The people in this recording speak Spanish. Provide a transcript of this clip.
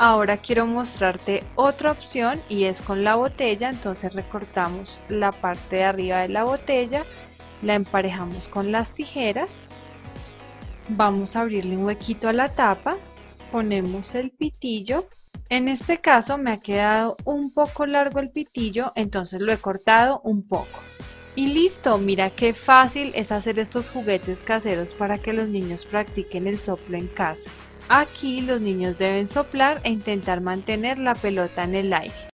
Ahora quiero mostrarte otra opción y es con la botella, entonces recortamos la parte de arriba de la botella, la emparejamos con las tijeras, vamos a abrirle un huequito a la tapa, ponemos el pitillo, en este caso me ha quedado un poco largo el pitillo, entonces lo he cortado un poco. Y listo, mira qué fácil es hacer estos juguetes caseros para que los niños practiquen el soplo en casa. Aquí los niños deben soplar e intentar mantener la pelota en el aire.